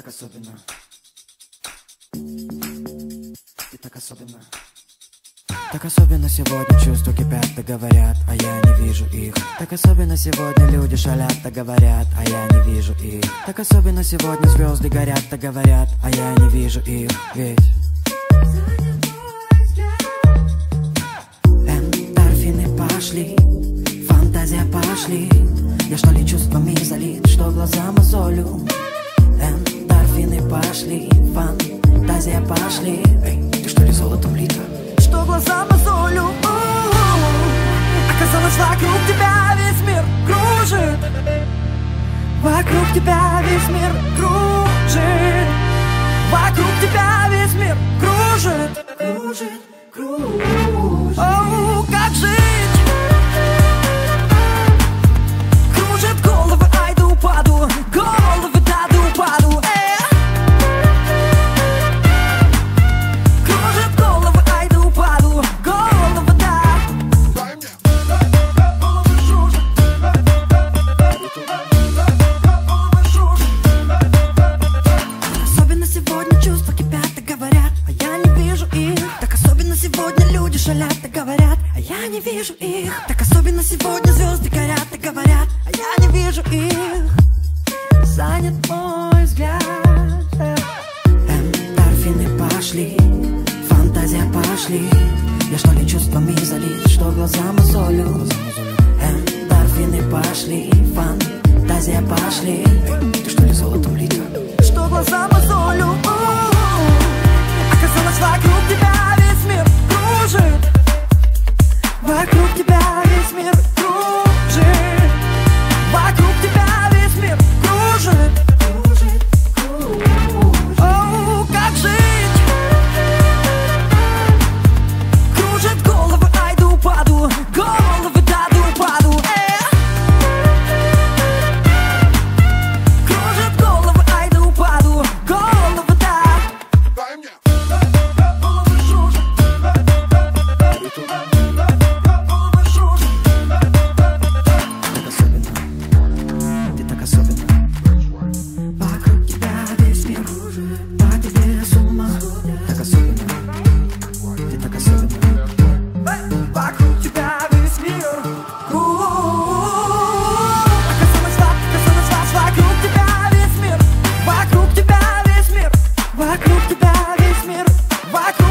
так особенно. И так особенно. Так особенно сегодня чувства кипят, да говорят, а я не вижу их Так особенно сегодня люди шалят, да говорят, а я не вижу их Так особенно сегодня звезды горят, да говорят, а я не вижу их Ведь пошли, фантазия пошли. Эй, ты что ли золотом лита? Что глаза мозолю. Оказалось, вокруг тебя весь мир кружит. Вокруг тебя весь мир кружит. Вокруг тебя весь мир кружит. Кружит, кружит шалят и говорят, а я не вижу их. Так особенно сегодня звезды горят и говорят, а я не вижу их. Занят мой взгляд. Эм, Эндорфины пошли, фантазия пошли. Я что ли чувствами залит, что глаза мозолю Эндорфины эм, пошли, фантазия пошли. Ты что ли золотом литер? Что глаза мозолю пока Why